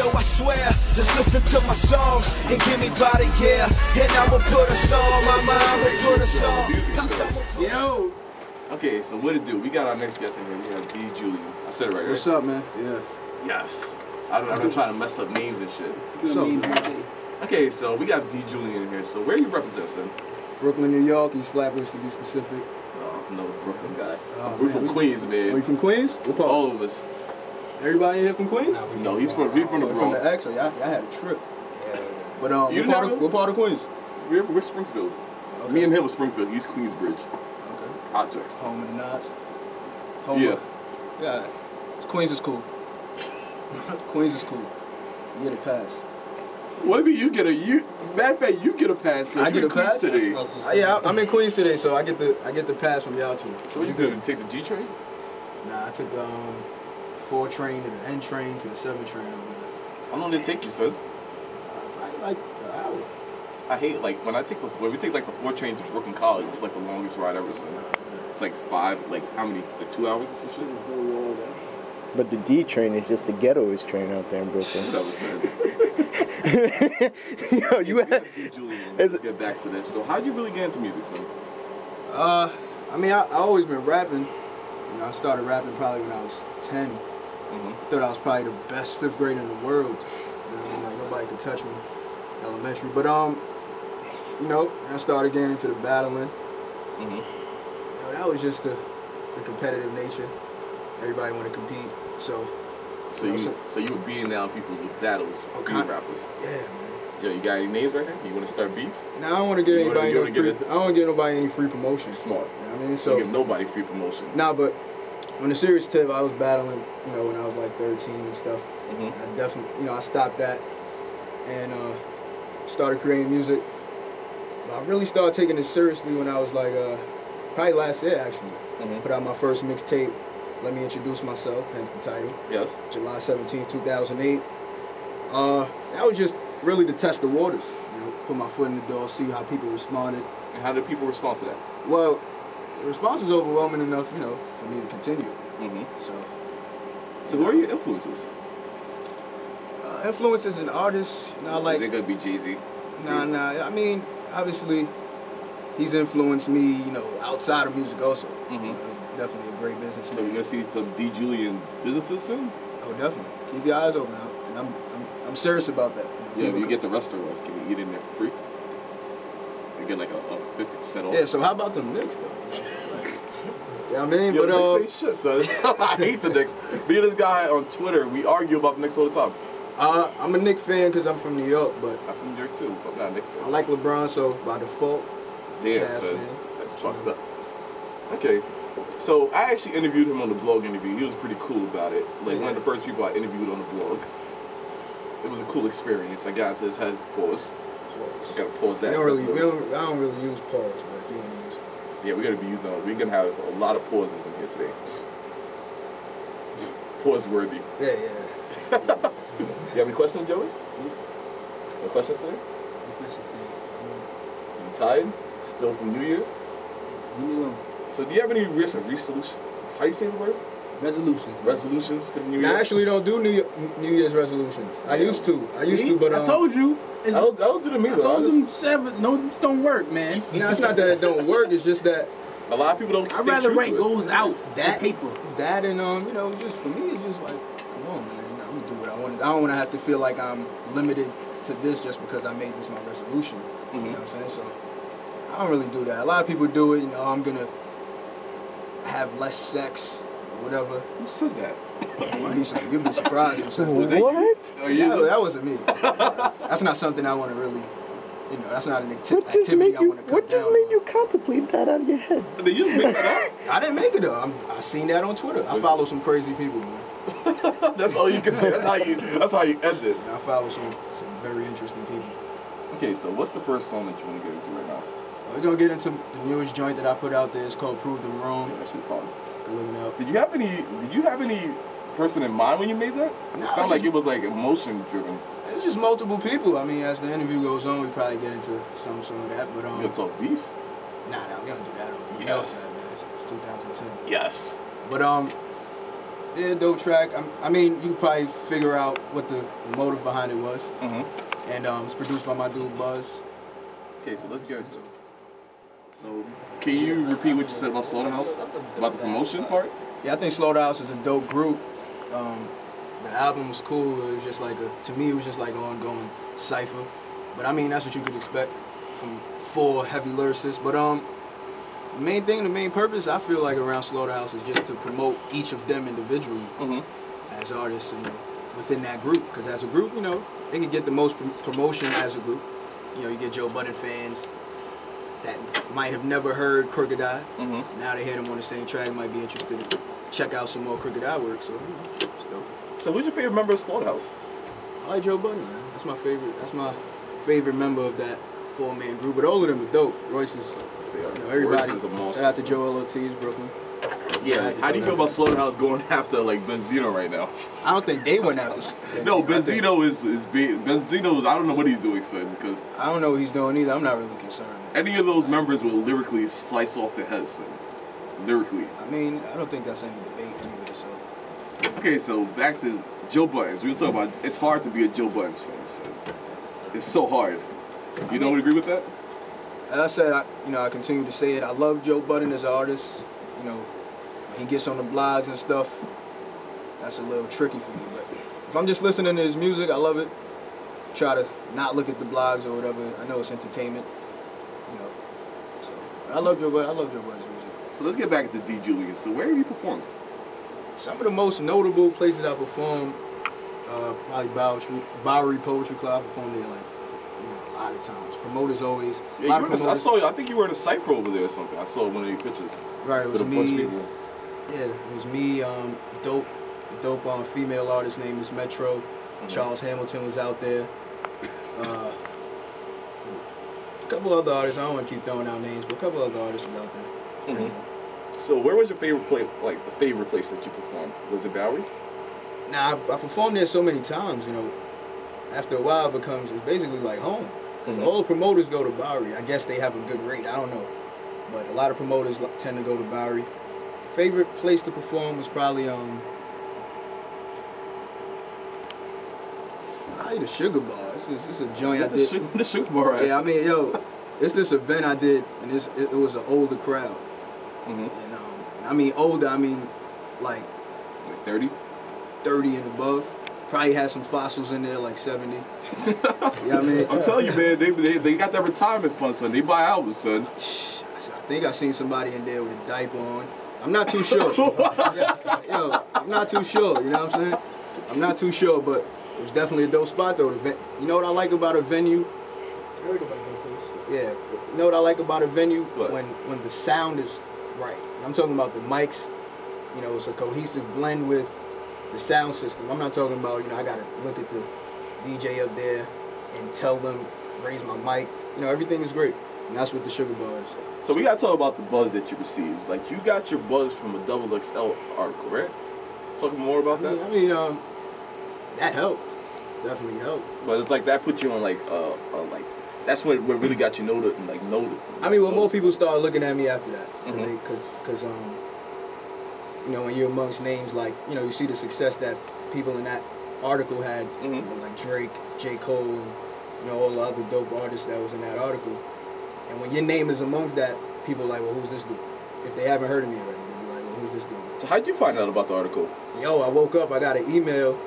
yo, I swear. Just listen to my songs and give me body, yeah. year. And I'ma put a song, my mind will put a song. I'ma put a Yo. Okay, so what to do? We got our next guest in here. We have D. Julien. I said it right, What's right? up, man? Yeah. Yes. I don't, I'm not trying to mess up names and shit. What's up, man? Okay, so we got D. Julien in here. So where you represent, son? Brooklyn, New York, East Flatbush to be specific. Oh, another Brooklyn guy. Oh, We're man, from we- Queens, Are oh, you man. from Queens? What part? All of us. Everybody here from Queens? No, he's from he's from the Oh, From Bronx. the X, so y'all, y'all had a trip. But um, You what part, never- of, what part of Queens? We're, we're Springfield. Me and him are Springfield. He's Queensbridge. Okay. Projects. Home and the Knots. Home Yeah. Of, yeah. Queens is cool. Queens is cool. You get a pass. What do you get a you? Matter of fact, you get a pass. son. I You get a in pass? today. Uh, yeah, I'm in Queens today, so I get the I get the pass from y'all too. So what you do? Take the G train? Nah, I took the um, four train to the N train to the seven train over there. How long did it take you, son? Probably like an hour. I hate like when I take the when we take like the four trains to Brooklyn College. It's like the longest ride ever. Son. It's like five, like how many? Like two hours or some shit. But the D train is just the ghettoest train out there in Brooklyn. Whatever, son. Yo, you had, we have D. Julien. Let's get back to this. So how'd you really get into music, son? Uh, I mean, I, I always been rapping. You know, I started rapping probably when I was 10. Mm-hmm. Thought I was probably the best fifth grader in the world. You know, like nobody could touch me. Elementary, but um, you know, I started getting into the battling. Mm-hmm. You know, that was just the, the competitive nature. Everybody want to compete, so So you so you were beating down people with battles, Okay. beat rappers. yeah, man. Yo, you got any names right here? You want to start beef? No, I don't want to give You wanna- anybody no free. I don't give nobody any free promotion. Smart. You know what I mean, So so give nobody free promotion. Nah, but on a serious tip, I was battling, you know, when I was like 13 and stuff. Mm-hmm. I definitely, you know, I stopped that and uh, started creating music. But I really started taking it seriously when I was like, uh, probably last year actually. Mm-hmm. Put out my first mixtape, Let Me Introduce Myself, hence the title, Yes. July 17, 2008. Uh, that was just really to test the waters, you know, put my foot in the door, see how people responded. And how did people respond to that? Well, the response was overwhelming enough, you know, for me to continue. Mm-hmm. So. So who are your influences? Uh, influences and artists, you know, I like. It gonna be Jay Z? Nah, nah. I mean, obviously, he's influenced me, you know, outside of music also. Mhm. Know, definitely a great businessman. So you're gonna see some D Julien businesses soon? Oh, definitely. Keep your eyes open. I'm, and I'm, I'm, I'm serious about that. Yeah, you get the restaurants, can you eat in there for free? You get like a fifty percent off. Yeah. So how about the Knicks though? Yeah, I mean, Yo, but the uh, Knicks ain't shit, son. I hate the Knicks. Me and this guy on Twitter, we argue about the Knicks all the time. uh, I'm a Knicks fan because I'm from New York, but I'm from New York too, but I'm not a Knicks fan. I like LeBron, so by default, Damn, Cavs son. fan. That's fucked up. Okay. So I actually interviewed him on the blog interview. He was pretty cool about it. Like one of the first people I interviewed on the blog. It was a cool experience. I got into his head pause. I gotta pause we don't really, we don't, I don't really use pause, but if you want to use. Yeah, we're gonna be using. We're gonna have a lot of pauses in here today. Pause worthy. Yeah, yeah. you have any questions, Joey? No questions today? You tired? Still from New Year's? So do you have any recent resolution? How you say the word? Resolutions. Resolutions for the New I actually don't do New Year, New Year's resolutions. I used to. I used to, but um, I told you. I don't, I don't do them I told I them seven. No, don't work, man. you know, it's not that it don't work. It's just that a lot of people don't. I'd rather write to it. goals out That- that paper. that and um, you know, just for me, it's just like, come on, man. You know, I'm gonna do what I want. I don't want to have to feel like I'm limited to this just because I made this my resolution. You Mhm. know what I'm saying? So I don't really do that. A lot of people do it. You know, I'm gonna have less sex or whatever. Who said that? You'd be, su- you'd be surprised. If something that. What? Are you? Yeah, that wasn't me. That's not something I want to really, you know, that's not an acti- What just activity made I you? want to cut What just down made on. you contemplate that out of your head? Did you just make that up? I didn't make it up. I'm, I seen that on Twitter. I follow some crazy people, man. that's all you can say. That's how you. That's how you end it. I follow some some very interesting people. Okay, so what's the first song that you want to get into right now? We're gonna get into the newest joint that I put out there. It's called "Prove Them Wrong." That shit's hard. Go look up. Did you have any? Did you have any person in mind when you made that? It No, sounded like it was like emotion driven. It's just multiple people. I mean, as the interview goes on, we probably get into some some of that. But um, You talk beef? nah, nah, we don't do that. We Yes. know that, man. It's 2010. Yes. But um, Yeah, dope track. I, I mean, you can probably figure out what the motive behind it was. Mm-hmm. And um, it's produced by my dude Buzz. Okay, so let's get into it. So, can you repeat what you said about Slaughterhouse? About the promotion part? Yeah, I think Slaughterhouse is a dope group. Um, the album was cool. It was just like a, to me, it was just like an ongoing cipher. But I mean, that's what you could expect from four heavy lyricists. But um, the main thing, the main purpose, I feel like around Slaughterhouse is just to promote each of them individually Mm-hmm. as artists and within that group. Because as a group, you know, they can get the most prom- promotion as a group. You know, you get Joe Budden fans that might have never heard Crooked I. Mm-hmm. Now they hear them on the same track, might be interested to check out some more Crooked I work. So, you know. So, who's your favorite member of Slaughterhouse? I like Joe Budden, man. That's my favorite. That's my favorite member of that four-man group. But all of them are dope. Royce is, you know, everybody. Royce is a monster. Shout out to Joell Ortiz Brooklyn. Yeah. How do you feel about Slaughterhouse going after like Benzino right now? I don't think they went after. No, Benzino is is being Benzino's. I don't know what he's doing, son. Because I don't know what he's doing either. I'm not really concerned. any of those members will lyrically slice off the head, son. Lyrically. I mean, I don't think that's any debate anyway. So Okay, so back to Joe Budden's. We were talking about it's hard to be a Joe Budden's fan. Son. It's so hard. You don't agree with that? as I said, I, you know, I continue to say it. I love Joe Budden as an artist. You know, when he gets on the blogs and stuff. That's a little tricky for me. But if I'm just listening to his music, I love it. Try to not look at the blogs or whatever. I know it's entertainment. You know, so I love Joe Budden. I love Joe Budden's music. So let's get back to D. Julien. So where have you performed? Some of the most notable places I performed, uh, probably Bowery, Bowery Poetry Club. I performed there like you know, a lot of times. Promoters always. a Yeah, lot you of were a, I saw you. I think you were in a cipher over there or something. I saw one of your pictures Right, it was a bunch of me. People. Yeah, it was me. Um, dope, dope um, female artist named Miss Metro. Mm-hmm. Charles Hamilton was out there. Uh, a couple other artists. I don't want to keep throwing out names, but a couple other artists were out there. Mhm. So where was your favorite place? Like the favorite place that you performed? Was it Bowery? Now I, I performed there so many times. You know, after a while, it becomes it's basically like home. Mhm. All the promoters go to Bowery. I guess they have a good rate. I don't know, but a lot of promoters tend to go to Bowery. Favorite place to perform was probably um. Probably the Sugar Bar. This is, this is a joint I did. the sugar bar. Right? Yeah, I mean, yo, it's this event I did, and it's, it, it was an older crowd. hmm And um, I mean older. I mean, like Like thirty. 30 and above. Probably had some fossils in there, like 70. Yeah, I mean- I'm telling you, man, they, they they got that retirement fund, son. They buy albums, son. I think I seen somebody in there with a diaper on. I'm not too sure. Yo, I'm not too sure. You know what I'm saying? I'm not too sure, but it was definitely a dope spot though. The you know what I like about a venue? Yeah. You know what I like about a venue? What? When when the sound is right. I'm talking about the mics. You know, it's a cohesive blend with the sound system. I'm not talking about, you know, I gotta look at the DJ up there and tell them, raise my mic. You know, everything is great. And that's what the sugar buzz. is. So we gotta talk about the buzz that you received. Like you got your buzz from a double XL article, right? Talk more about I mean, that. I mean, um, that helped. Definitely helped. But it's like that put you on like uh, uh like that's what what really got you noted and like noted. I mean, well, more people started looking at me after that, because because um, you know, when you're amongst names like you know, you see the success that people in that article had, Mhm. you know, like Drake, J. Cole, and you know all the other dope artists that was in that article. And when your name is amongst that, people are like, well, who's this dude? If they haven't heard of me already, they'll be like, well, who's this dude? So how'd you find out about the article? Yo, I woke up, I got an email.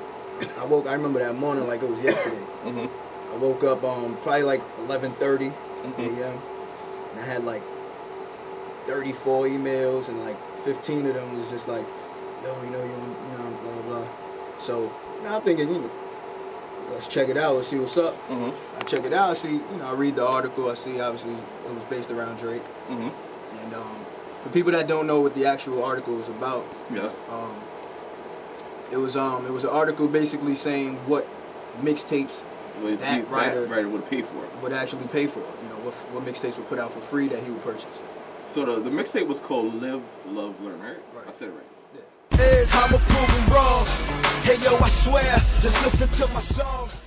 I woke, I remember that morning like it was yesterday. Mm-hmm. I woke up um probably like 11:30 Mhm. a.m. and I had like 34 emails and like 15 of them was just like, yo, you know, you, you know, blah blah blah. So now I'm thinking, you know, let's check it out. Let's see what's up. Mm-hmm. I check it out. I see, you know, I read the article. I see obviously it was based around Drake. Mm-hmm. And um, for people that don't know what the actual article was about, Yes. um, it was um, it was an article basically saying what mixtapes Would That he- writer- that writer would pay for would actually pay for. You know, what what mixtapes would put out for free that he would purchase. So the the mixtape was called Live, Love, Learn, right? Right. I said it right. I'ma prove 'em wrong. Hey yo, I swear, just listen to my songs.